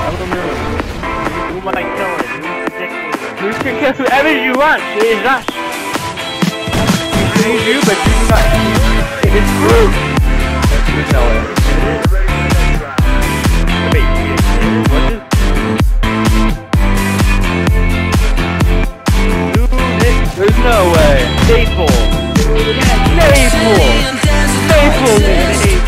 I don't know. Who am I killing? Who's You can kill whoever you want, it is us. You can use you, but you do not use it is true. You tell it. There's no way. Staple. Staple. Staple.